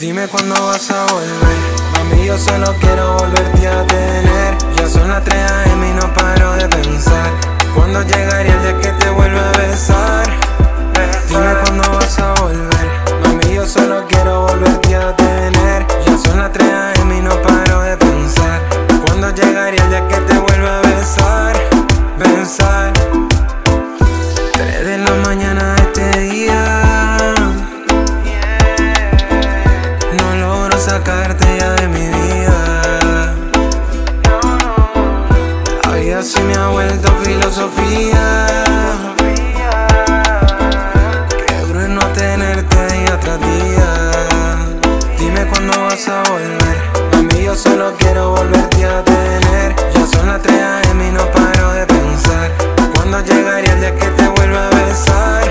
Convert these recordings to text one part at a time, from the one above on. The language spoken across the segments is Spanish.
Dime cuándo vas a volver. Mami, yo solo quiero volverte a tener. Sacarte ya de mi vida. La vida se me ha vuelto filosofía. Qué duro es no tenerte día tras día. Dime cuándo vas a volver. Mami, yo solo quiero volverte a tener. Ya son las 3 AM y no paro de pensar. ¿Cuándo llegaría el día que te vuelva a besar?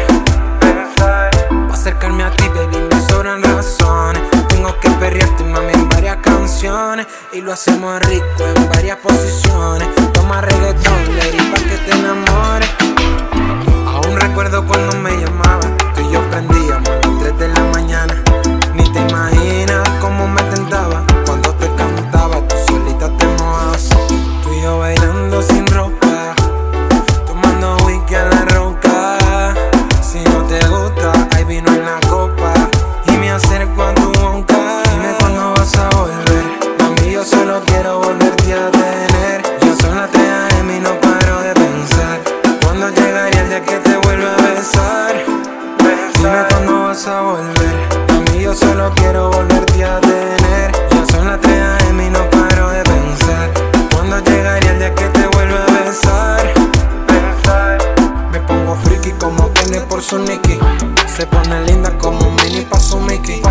Acercarme a ti, baby, me sobran razones. Canciones. Y lo hacemos rico en varias posiciones. Toma reggaetón, lady, pa' que solo quiero volverte a tener. Ya son las 3 AM y no paro de pensar. ¿Cuándo llegaría el día que te vuelva a besar? Me pongo friki como Kenny por su Nicky. Se pone linda como un mini pa' su Mickey.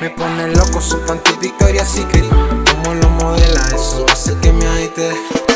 Me pone loco su panty Victoria's Secret. Como lo modela, eso hace que me agite.